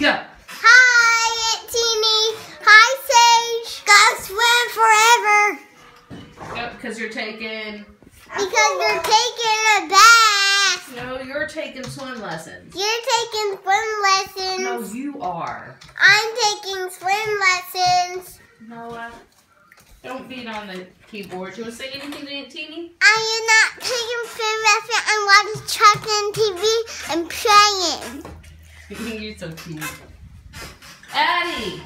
go. Hi, it's Teeny. Hi, Sage. Go swim forever. Yep, Because you're taking. Because you're taking a bath. No, you're taking swim lessons. You're taking swim lessons. No, you are. I'm taking swim lessons. Noah, don't beat on the keyboard. Do you want to say anything to Aunt Teeny? I am not taking swim lessons. I'm watching Chuck and TV and playing. You're so cute. Addie!